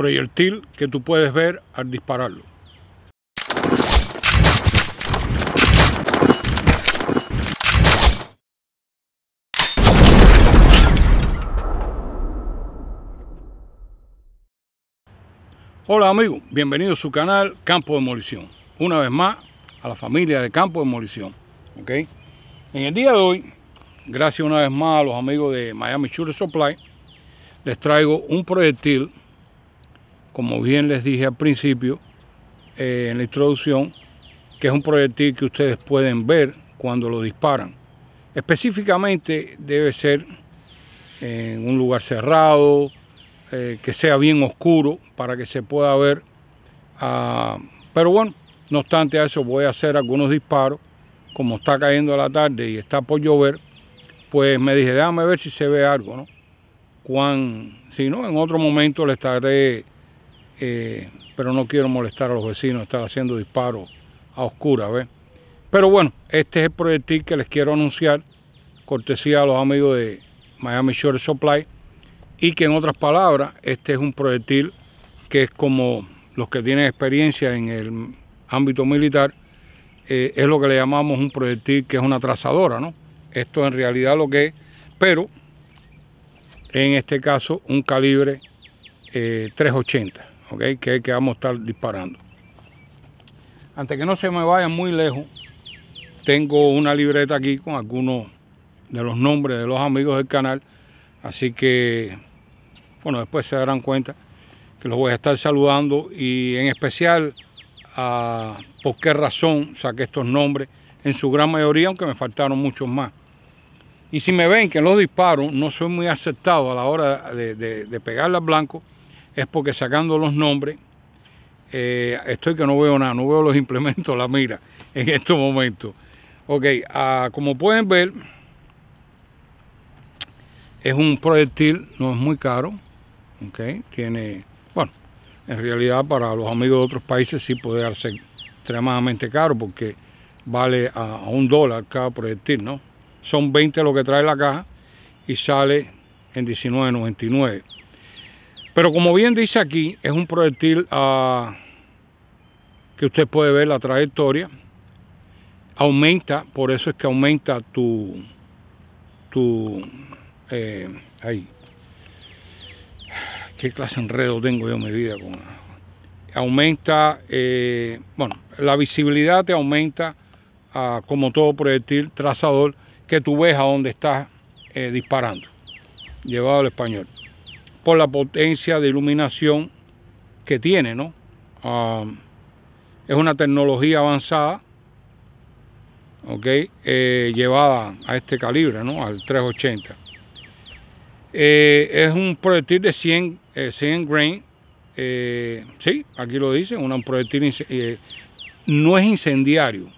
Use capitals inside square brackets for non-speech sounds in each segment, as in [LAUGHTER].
proyectil que tú puedes ver al dispararlo. Hola amigos, bienvenidos a su canal Campo Demolición. Una vez más a la familia de Campo Demolición. ¿ok? En el día de hoy, gracias una vez más a los amigos de Miami Shooter Supply, les traigo un proyectil, como bien les dije al principio eh, en la introducción, que es un proyectil que ustedes pueden ver cuando lo disparan. Específicamente debe ser en un lugar cerrado, eh, que sea bien oscuro para que se pueda ver. Ah, pero bueno, no obstante a eso voy a hacer algunos disparos. Como está cayendo la tarde y está por llover, pues me dije, déjame ver si se ve algo, ¿no? Si no, en otro momento le estaré, eh, pero no quiero molestar a los vecinos, estar haciendo disparos a oscuras, ¿ves? Pero bueno, este es el proyectil que les quiero anunciar, cortesía a los amigos de Miami Shore Supply y que en otras palabras, este es un proyectil que es como los que tienen experiencia en el ámbito militar, eh, es lo que le llamamos un proyectil que es una trazadora, ¿no? Esto en realidad lo que es, pero en este caso un calibre 380, eh, ¿ok? Que vamos a estar disparando. Antes que no se me vayan muy lejos, tengo una libreta aquí con algunos de los nombres de los amigos del canal, así que bueno, después se darán cuenta que los voy a estar saludando y en especial a por qué razón saqué estos nombres, en su gran mayoría, aunque me faltaron muchos más. Y si me ven que los disparos no soy muy aceptado a la hora de, de, pegarle al blanco, es porque sacando los nombres, eh, estoy que no veo nada, no veo los [LAUGHS] implementos, la mira en estos momentos. Ok, ah, como pueden ver, es un proyectil, no es muy caro, Okay, tiene, bueno, en realidad para los amigos de otros países sí puede ser extremadamente caro porque vale a, un dólar cada proyectil, ¿no? Son 20 lo que trae la caja y sale en 19.99. Pero como bien dice aquí, es un proyectil uh, que usted puede ver la trayectoria. Aumenta, por eso es que aumenta tu, tu eh, ahí, qué clase de enredo tengo yo en mi vida. Aumenta, eh, bueno, la visibilidad te aumenta ah, como todo proyectil trazador que tú ves a donde estás eh, disparando, llevado al español, la potencia de iluminación que tiene, ¿no? Ah, es una tecnología avanzada, ¿ok? Eh, llevada a este calibre, ¿no? Al 380. es un proyectil de 100 100 grain, eh, sí, aquí lo dice, un proyectil eh, no es incendiario,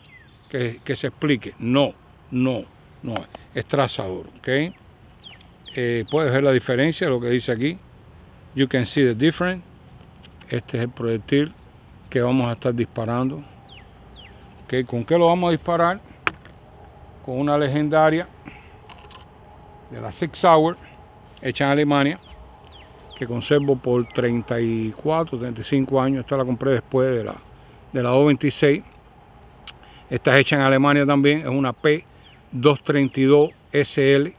que, se explique, no, no, no, es trazador, ¿ok? Eh, puedes ver la diferencia lo que dice aquí, you can see the difference, este es el proyectil que vamos a estar disparando, ¿ok? ¿Con qué lo vamos a disparar? Con una legendaria de la Six Hour, hecha en Alemania, que conservo por 34, 35 años. Esta la compré después de la, de la O26. Esta es hecha en Alemania también. Es una P232 SL,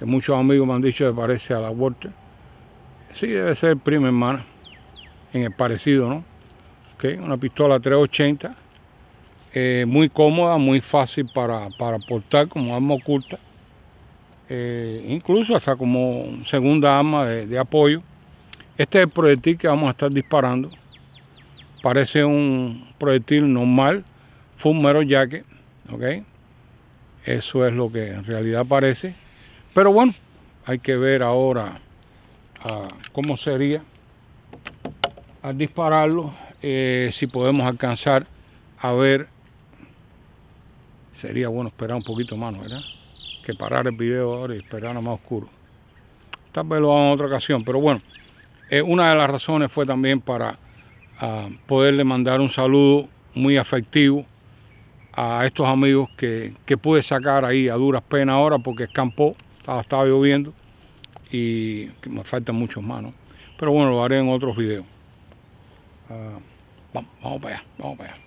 que muchos amigos me han dicho que parece a la Walter. Sí, debe ser prima hermana, en el parecido, ¿no? Okay, una pistola 380, eh, muy cómoda, muy fácil para, para portar como arma oculta eh, incluso hasta como segunda arma de, apoyo. Este es el proyectil que vamos a estar disparando. Parece un proyectil normal, full metal jacket, ¿ok? Eso es lo que en realidad parece. Pero bueno, hay que ver ahora ah, cómo sería al dispararlo, eh, si podemos alcanzar a ver. Sería bueno esperar un poquito más, ¿verdad? que parar el video ahora y esperar a más oscuro. Tal vez lo haga en otra ocasión, pero bueno, eh, una de las razones fue también para ah, poderle mandar un saludo muy afectivo a estos amigos que, pude sacar ahí a duras penas ahora porque escampó, estaba, estaba lloviendo y me faltan muchos más. Pero bueno, lo haré en otros videos. Ah, vamos, vamos para allá, vamos para allá.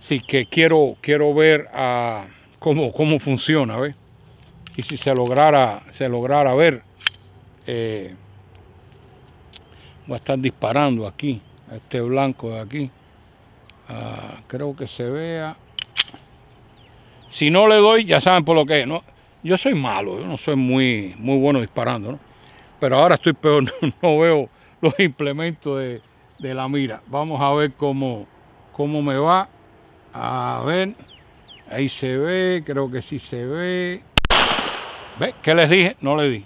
Sí, que quiero, quiero ver ah, cómo, cómo funciona, ¿ves? Y si se lograra, se lograra ver, eh, voy a estar disparando aquí, este blanco de aquí. Ah, creo que se vea. Si no le doy, ya saben por lo que es, ¿no? Yo soy malo, yo no soy muy, muy bueno disparando, ¿no? Pero ahora estoy peor, [LAUGHS] no, veo los implementos de, de, la mira. Vamos a ver cómo, cómo me va. A ver, ahí se ve, creo que sí se ve. ¿Ve? ¿Qué les dije? No le di.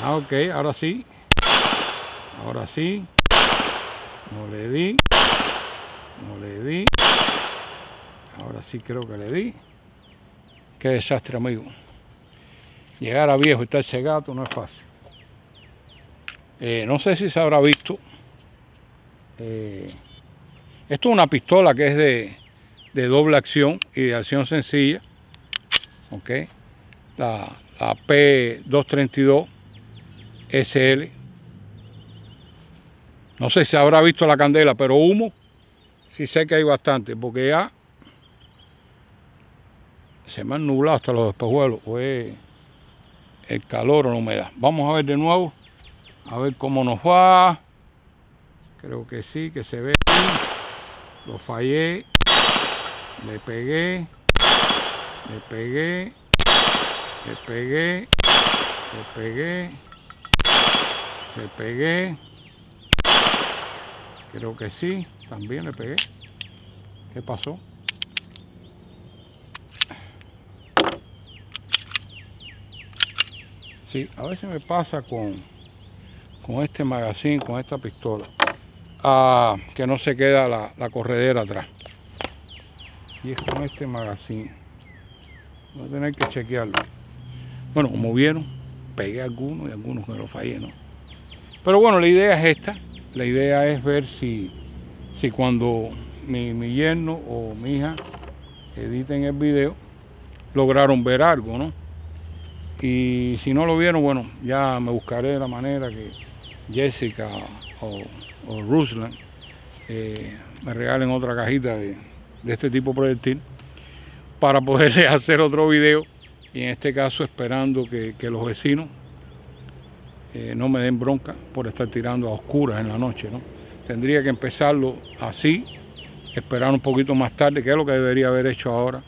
Ah, ok, ahora sí. Ahora sí. No le di. No le di. Ahora sí creo que le di. Qué desastre, amigo. Llegar a viejo y estar ese gato no es fácil. Eh, no sé si se habrá visto. Eh, esto es una pistola que es de, de, doble acción y de acción sencilla. Ok. La, la P232 SL. No sé si habrá visto la candela, pero humo sí sé que hay bastante, porque ya se me han nublado hasta los espejuelos, es el calor o la humedad. Vamos a ver de nuevo, a ver cómo nos va. Creo que sí, que se ve. Lo fallé, le pegué, le pegué, le pegué, le pegué, le pegué. Creo que sí, también le pegué. ¿Qué pasó? Sí, a veces me pasa con, con este magazine, con esta pistola, ah, que no se queda la, corredera atrás. Y es con este magazine. Voy a tener que chequearlo. Bueno, como vieron, pegué algunos y algunos me lo fallé, ¿no? Pero bueno, la idea es esta. La idea es ver si, si cuando mi, mi yerno o mi hija editen el video, lograron ver algo, ¿no? Y si no lo vieron, bueno, ya me buscaré la manera que Jessica o, o Ruslan eh, me regalen otra cajita de, este tipo de proyectil para poderle [LAUGHS] hacer otro video y en este caso esperando que, los vecinos eh, no me den bronca por estar tirando a oscuras en la noche, ¿no? Tendría que empezarlo así, esperar un poquito más tarde, que es lo que debería haber hecho ahora,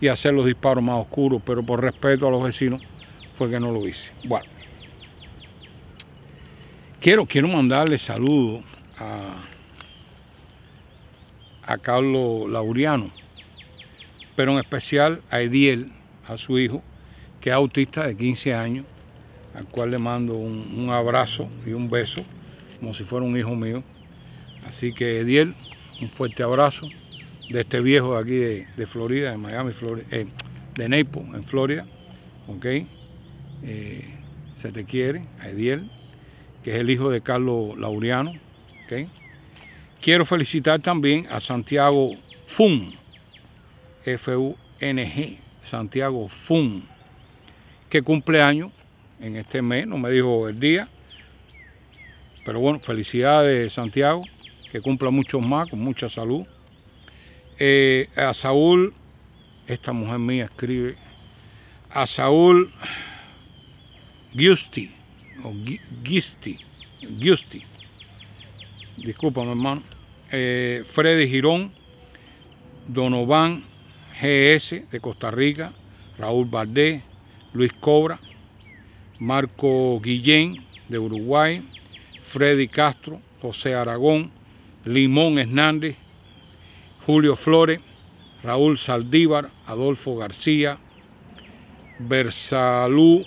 y hacer los disparos más oscuros, pero por respeto a los vecinos fue que no lo hice. Bueno, quiero, quiero mandarle saludos a, a Carlos Lauriano, pero en especial a Ediel, a su hijo, que es autista de 15 años, al cual le mando un, abrazo y un beso, como si fuera un hijo mío. Así que Ediel, un fuerte abrazo de este viejo de aquí de, Florida, de Miami, Florida, eh, de Naples, en Florida. ¿ok? Eh, se te quiere, a Ediel, que es el hijo de Carlos Laureano. Quiero felicitar también a Santiago Fun, F-U-N-G, Santiago Fun, que cumple años en este mes, no me dijo el día, pero bueno, felicidades Santiago, que cumpla muchos más, con mucha salud. Eh, a Saúl, esta mujer mía escribe, a Saúl Giusti, o Gisti, Giusti, disculpa hermano, eh, Freddy Girón, Donovan GS de Costa Rica, Raúl Bardé, Luis Cobra, Marco Guillén de Uruguay, Freddy Castro, José Aragón, Limón Hernández, Julio Flores, Raúl Saldívar, Adolfo García, Bersalú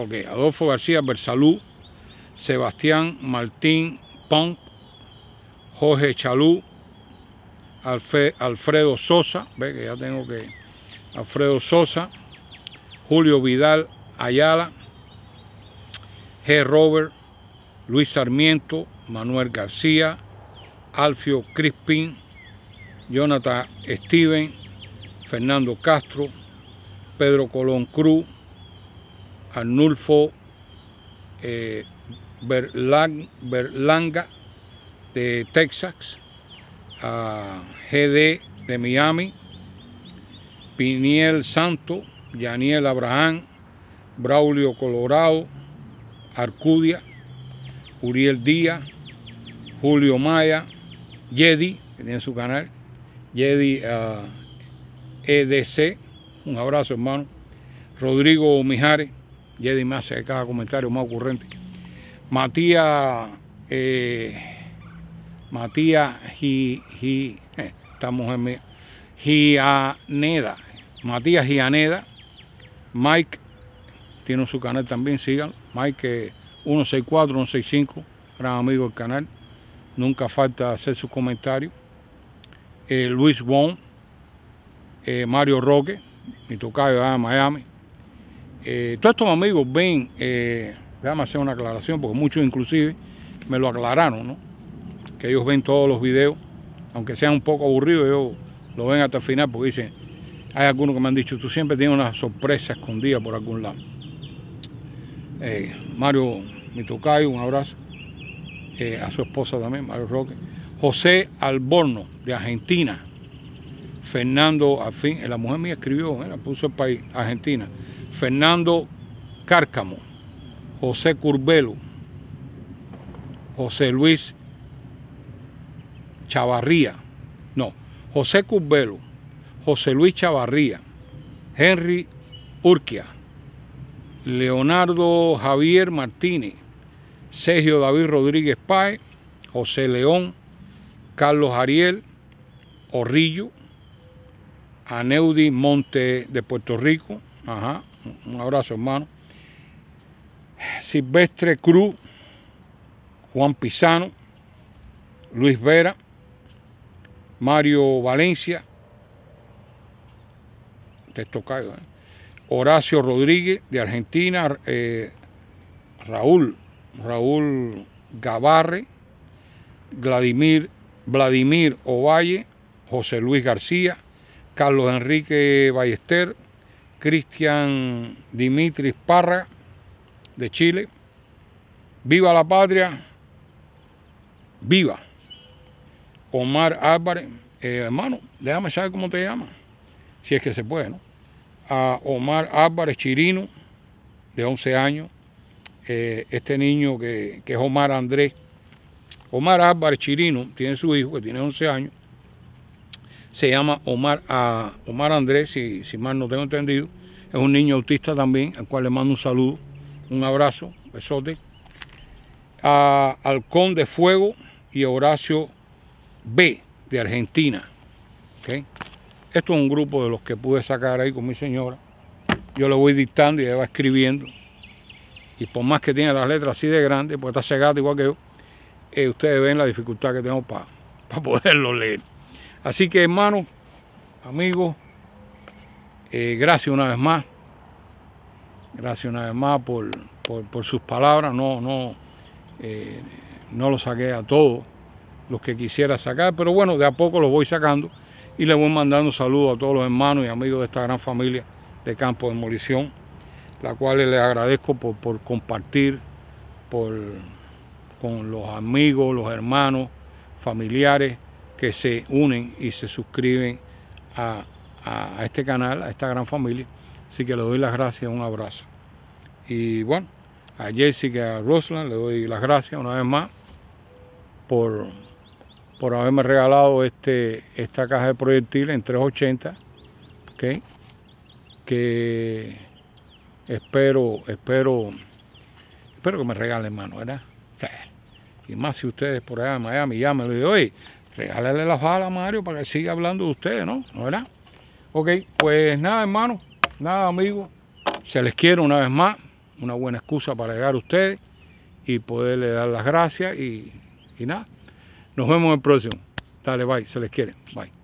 Ok, Adolfo García Bersalú, Sebastián Martín Pong, Jorge Chalú, Alfredo Sosa, ve que ya tengo que. Alfredo Sosa, Julio Vidal Ayala, G. Robert, Luis Sarmiento, Manuel García, Alfio Crispin, Jonathan Steven, Fernando Castro, Pedro Colón Cruz, Arnulfo eh, Berlanga de Texas, a GD de Miami, Piniel Santo, Yaniel Abraham, Braulio Colorado, Arcudia, Uriel Díaz, Julio Maya, Jedi, que tiene su canal, Jedi EDC, un abrazo hermano, Rodrigo Mijares, Jedi me hace cada comentario más ocurrente, Matías, eh, Matías Gi, eh, esta mujer mía, Gianeda, Matías Gianeda, Mike, tiene su canal también, síganlo, Mike 164, 165, gran amigo del canal, nunca falta hacer sus comentarios. Eh, Luis Wong, eh, Mario Roque, mi tocayo de Miami. Eh, todos estos amigos ven, déjame hacer una aclaración, porque muchos inclusive me lo aclararon, ¿no? que ellos ven todos los videos, aunque sean un poco aburridos, ellos lo ven hasta el final porque dicen, hay algunos que me han dicho, tú siempre tienes una sorpresa escondida por algún lado. Mario, mi tocayo, un abrazo. Eh, a su esposa también, Mario Roque, José Alborno, de Argentina, Fernando, al fin, la mujer mía escribió, eh, puso el país, Argentina, Fernando Cárcamo, José Curbelo, José Luis Chavarría, no, José Curbelo, José Luis Chavarría, Henry Urquia, Leonardo Javier Martínez, Sergio David Rodríguez Páez, José León, Carlos Ariel, Orrillo, Aneudi Monte de Puerto Rico, ajá, un abrazo hermano, Silvestre Cruz, Juan Pisano, Luis Vera, Mario Valencia, texto caigo, ¿eh? Horacio Rodríguez de Argentina, eh, Raúl Raúl Gavarre, Vladimir, Vladimir Ovalle, José Luis García, Carlos Enrique Ballester, Cristian Dimitris Parra, de Chile. Viva la patria, viva. Omar Álvarez, eh, hermano, déjame saber cómo te llamas, si es que se puede, ¿no? A Omar Álvarez Chirino, de 11 años, eh, este niño que, es Omar Andrés, Omar Álvarez Chirino, tiene su hijo que tiene 11 años, se llama Omar, a Omar Andrés, si, si mal no tengo entendido, es un niño autista también, al cual le mando un saludo, un abrazo, besote, a Halcón de Fuego y Horacio B de Argentina. Esto es un grupo de los que pude sacar ahí con mi señora. Yo le voy dictando y ella va escribiendo y por más que tiene las letras así de grandes, pues está cegado igual que yo, eh, ustedes ven la dificultad que tengo para poderlo leer. Así que hermanos, amigos, eh, gracias una vez más. Gracias una vez más por, sus palabras. No, no, eh, no lo saqué a todos los que quisiera sacar, pero bueno, de a poco los voy sacando y les voy mandando saludos a todos los hermanos y amigos de esta gran familia de Campo de Demolición la cual les agradezco por, compartir por, con los amigos, los hermanos, familiares que se unen y se suscriben a, este canal, a esta gran familia. Así que le doy las gracias, un abrazo. Y bueno, a Jessica y a Roslan le doy las gracias una vez más por, por haberme regalado este, esta caja de proyectiles en 380, ¿okay? que espero, espero, espero que me regalen, mano, ¿verdad? y más si ustedes por allá en Miami ya me lo digo, oye, regálale las balas a Mario para que siga hablando de ustedes, ¿no? ¿No verdad? Ok, pues nada, hermano, nada, amigos, se les quiere una vez más, una buena excusa para llegar a ustedes y poderle dar las gracias y, y nada. Nos vemos en el próximo. Dale, bye, se les quiere. Bye.